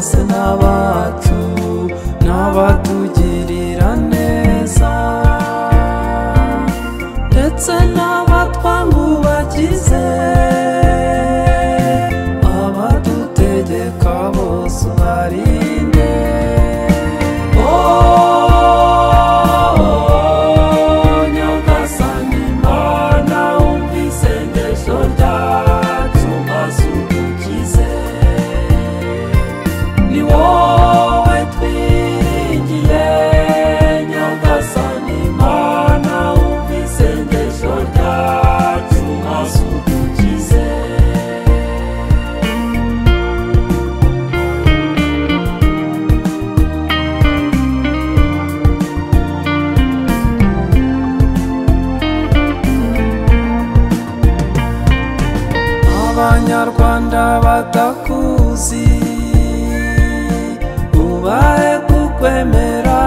bose n'abacu n'abatugirira neza. Ndetse n'abatwangubagize. banyarwanda batakuzi ubahe kukwemera.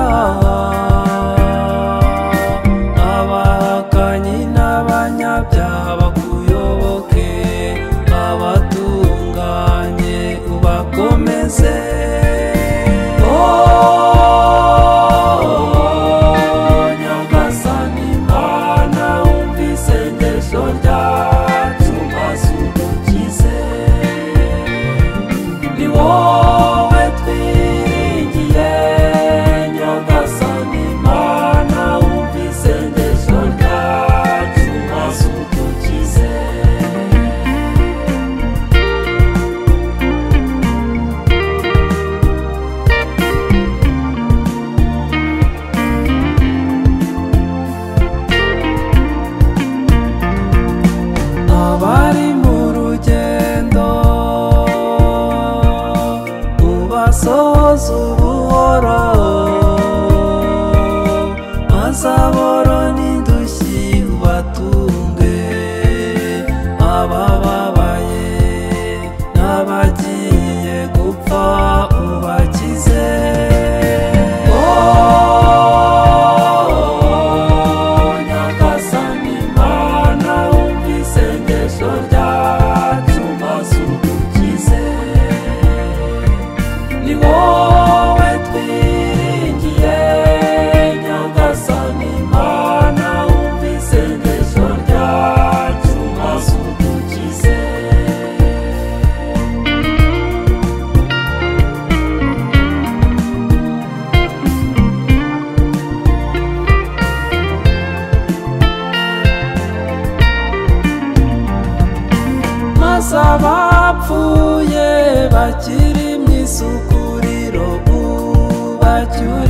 abapfuye bakiri mu isuguriro ubu bacyuye.